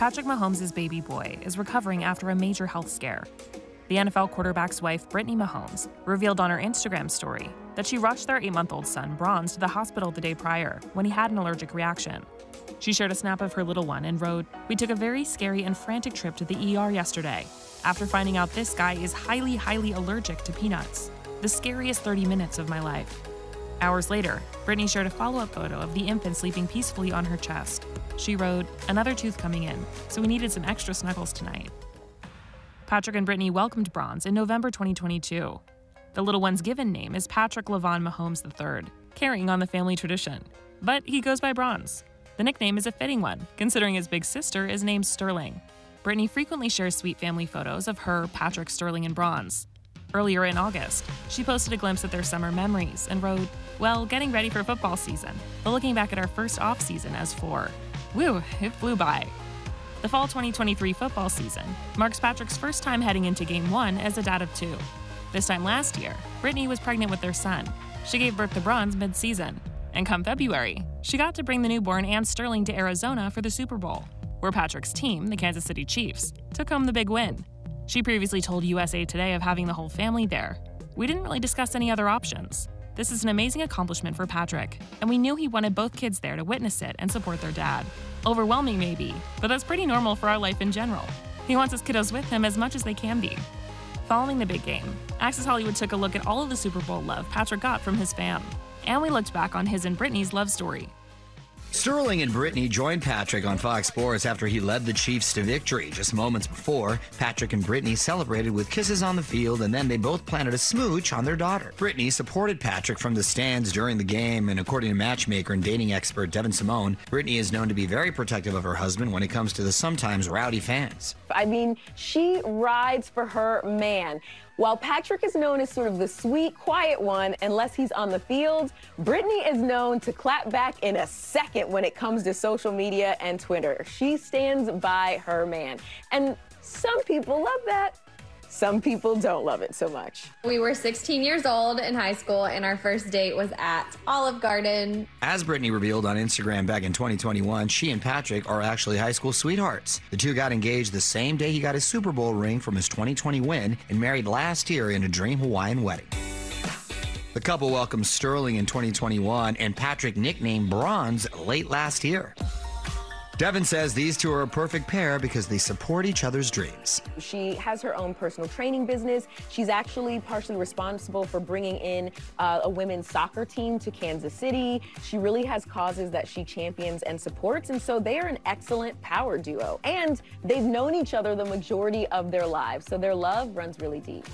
Patrick Mahomes' baby boy is recovering after a major health scare. The NFL quarterback's wife, Brittany Mahomes, revealed on her Instagram story that she rushed their eight month old son, Bronze, to the hospital the day prior when he had an allergic reaction. She shared a snap of her little one and wrote, We took a very scary and frantic trip to the ER yesterday after finding out this guy is highly, highly allergic to peanuts. The scariest 30 minutes of my life. Hours later, Brittany shared a follow up photo of the infant sleeping peacefully on her chest. She wrote, Another tooth coming in, so we needed some extra snuggles tonight. Patrick and Brittany welcomed Bronze in November 2022. The little one's given name is Patrick Lavon Mahomes III, carrying on the family tradition. But he goes by Bronze. The nickname is a fitting one, considering his big sister is named Sterling. Brittany frequently shares sweet family photos of her, Patrick, Sterling, and Bronze. Earlier in August, she posted a glimpse at their summer memories and wrote, Well, getting ready for football season, but looking back at our first off season as four. Woo, it flew by. The fall 2023 football season marks Patrick's first time heading into game one as a dad of two. This time last year, Brittany was pregnant with their son. She gave birth to Bronze mid season. And come February, she got to bring the newborn and Sterling to Arizona for the Super Bowl, where Patrick's team, the Kansas City Chiefs, took home the big win. She previously told USA Today of having the whole family there. We didn't really discuss any other options. This is an amazing accomplishment for Patrick, and we knew he wanted both kids there to witness it and support their dad. Overwhelming, maybe, but that's pretty normal for our life in general. He wants his kiddos with him as much as they can be. Following the big game, Access Hollywood took a look at all of the Super Bowl love Patrick got from his fam, and we looked back on his and Brittany's love story. Sterling and Brittany joined Patrick on Fox Sports after he led the Chiefs to victory. Just moments before, Patrick and Brittany celebrated with kisses on the field, and then they both planted a smooch on their daughter. Brittany supported Patrick from the stands during the game, and according to matchmaker and dating expert Devyn Simone, Brittany is known to be very protective of her husband when it comes to the sometimes rowdy fans. I mean, she rides for her man. While Patrick is known as sort of the sweet, quiet one, unless he's on the field, Brittany is known to clap back in a second when it comes to social media and Twitter. She stands by her man. And some people love that. Some people don't love it so much. We were 16 years old in high school, and our first date was at Olive Garden. As Brittany revealed on Instagram back in 2021, she and Patrick are actually high school sweethearts. The two got engaged the same day he got his Super Bowl ring from his 2020 win and married last year in a dream Hawaiian wedding. The couple welcomed Sterling in 2021 and Patrick nicknamed Bronze late last year. Devyn says these two are a perfect pair because they support each other's dreams. She has her own personal training business. She's actually partially responsible for bringing in uh, a women's soccer team to Kansas City. She really has causes that she champions and supports, and so they are an excellent power duo. And they've known each other the majority of their lives, so their love runs really deep.